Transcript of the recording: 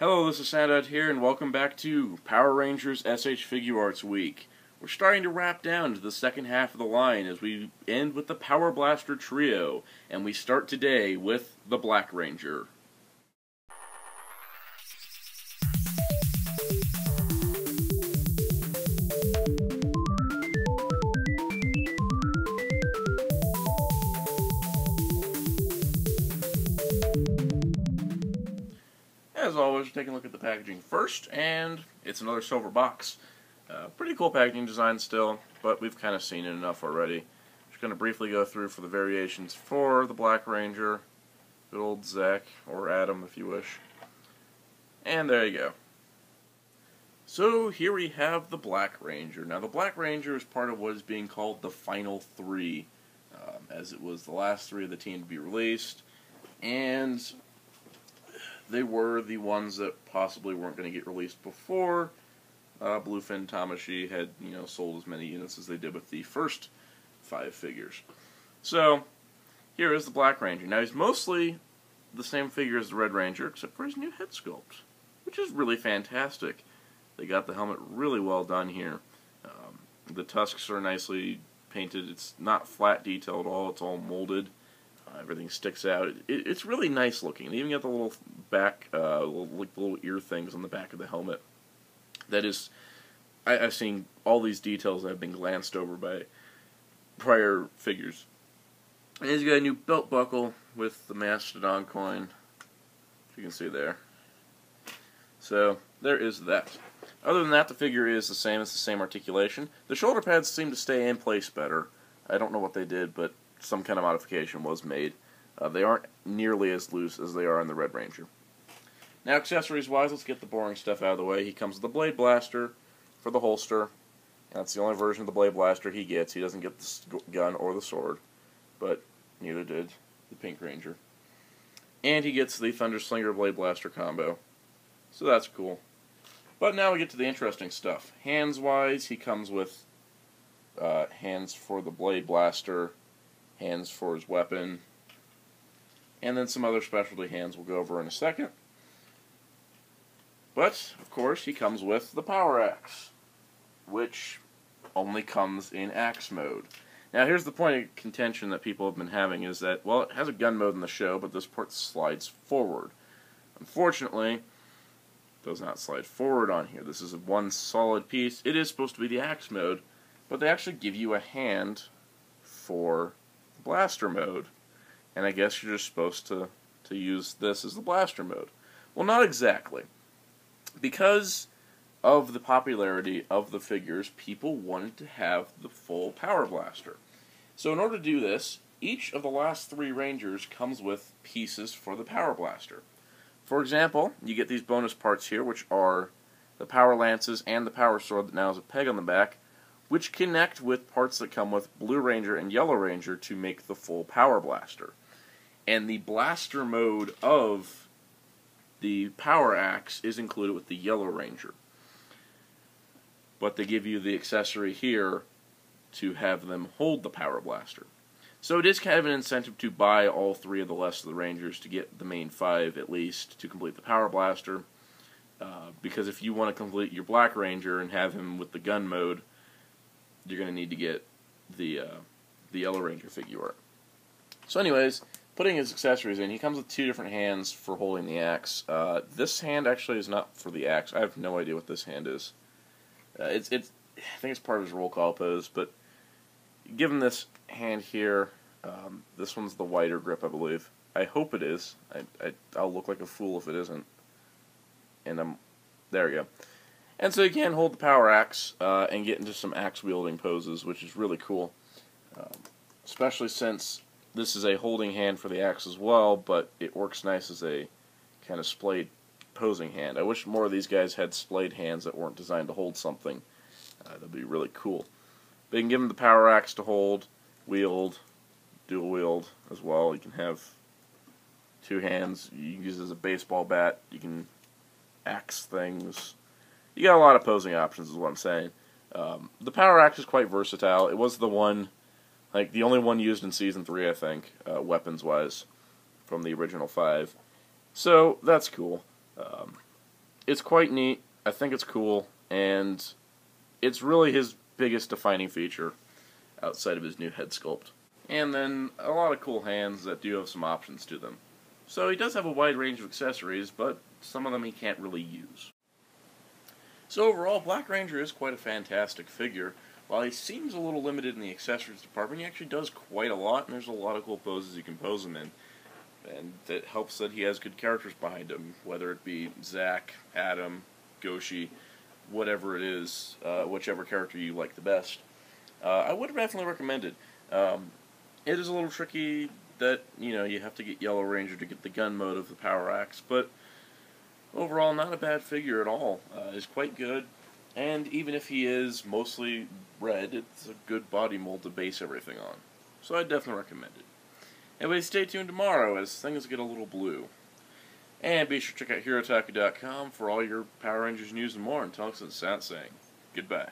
Hello, this is Soundout here, and welcome back to Power Rangers SH Figuarts Week. We're starting to wrap down to the second half of the line as we end with the Power Blaster Trio, and we start today with the Black Ranger. As always, taking a look at the packaging first, and it's another silver box. Uh, pretty cool packaging design still, but we've kind of seen it enough already. Just going to briefly go through for the variations for the Black Ranger, good old Zack, or Adam if you wish. And there you go. So here we have the Black Ranger. Now the Black Ranger is part of what is being called the Final Three, um, as it was the last three of the team to be released, and they were the ones that possibly weren't going to get released before uh, Bluefin Tamashii had you know sold as many units as they did with the first five figures. So here is the Black Ranger. Now he's mostly the same figure as the Red Ranger, except for his new head sculpt, which is really fantastic. They got the helmet really well done here. Um, the tusks are nicely painted. It's not flat detail at all. It's all molded. Everything sticks out. It, it's really nice looking. They even got the little back, uh, little, little ear things on the back of the helmet. That is, I, I've seen all these details that have been glanced over by prior figures. And he's got a new belt buckle with the Mastodon coin, you can see there. So there is that. Other than that, the figure is the same. It's the same articulation. The shoulder pads seem to stay in place better. I don't know what they did, but some kind of modification was made. Uh, they aren't nearly as loose as they are in the Red Ranger. Now, accessories-wise, let's get the boring stuff out of the way. He comes with the Blade Blaster for the holster. That's the only version of the Blade Blaster he gets. He doesn't get the gun or the sword, but neither did the Pink Ranger. And he gets the Thunder Slinger Blade Blaster combo. So that's cool. But now we get to the interesting stuff. Hands-wise, he comes with uh, hands for the Blade Blaster, hands for his weapon, and then some other specialty hands we'll go over in a second. But, of course, he comes with the Power Axe, which only comes in axe mode. Now, here's the point of contention that people have been having is that, well, it has a gun mode in the show, but this part slides forward. Unfortunately, it does not slide forward on here. This is one solid piece. It is supposed to be the axe mode, but they actually give you a hand for blaster mode, and I guess you're just supposed to, to use this as the blaster mode. Well, not exactly. Because of the popularity of the figures, people wanted to have the full Power Blaster. So in order to do this, each of the last three Rangers comes with pieces for the Power Blaster. For example, you get these bonus parts here, which are the Power Lances and the Power Sword that now has a peg on the back, which connect with parts that come with Blue Ranger and Yellow Ranger to make the full Power Blaster. And the blaster mode of the Power Axe is included with the Yellow Ranger. But they give you the accessory here to have them hold the Power Blaster. So it is kind of an incentive to buy all three of the rest of the Rangers to get the main five at least to complete the Power Blaster. Uh, because if you want to complete your Black Ranger and have him with the gun mode, you're going to need to get the uh, the Yellow Ranger figure art. So, anyways, putting his accessories in, he comes with two different hands for holding the axe. Uh, this hand actually is not for the axe. I have no idea what this hand is. Uh, it's it's I think it's part of his roll call pose, but given this hand here, um, this one's the wider grip, I believe. I hope it is. I, I I'll look like a fool if it isn't. And I'm there we go. And so you can hold the power axe uh, and get into some axe wielding poses, which is really cool. Um, especially since this is a holding hand for the axe as well, but it works nice as a kind of splayed posing hand. I wish more of these guys had splayed hands that weren't designed to hold something. Uh, that'd be really cool. But you can give them the power axe to hold, wield, dual wield as well. You can have two hands. You can use it as a baseball bat. You can axe things. You got a lot of posing options, is what I'm saying. Um, the power axe is quite versatile. It was the one, like the only one used in season three, I think, uh, weapons wise, from the original five. So that's cool. Um, it's quite neat. I think it's cool, and it's really his biggest defining feature outside of his new head sculpt. And then a lot of cool hands that do have some options to them. So he does have a wide range of accessories, but some of them he can't really use. So overall, Black Ranger is quite a fantastic figure. While he seems a little limited in the accessories department, he actually does quite a lot, and there's a lot of cool poses you can pose him in. And it helps that he has good characters behind him, whether it be Zack, Adam, Goushi, whatever it is, uh, whichever character you like the best. Uh, I would definitely recommend it. Um, it is a little tricky that, you know, you have to get Yellow Ranger to get the gun mode of the Power Axe, but overall, not a bad figure at all. Uh, is quite good, and even if he is mostly red, it's a good body mold to base everything on. So I definitely recommend it. Anyway, stay tuned tomorrow as things get a little blue. And be sure to check out HeroTaku.com for all your Power Rangers news and more. Until next time, saying goodbye.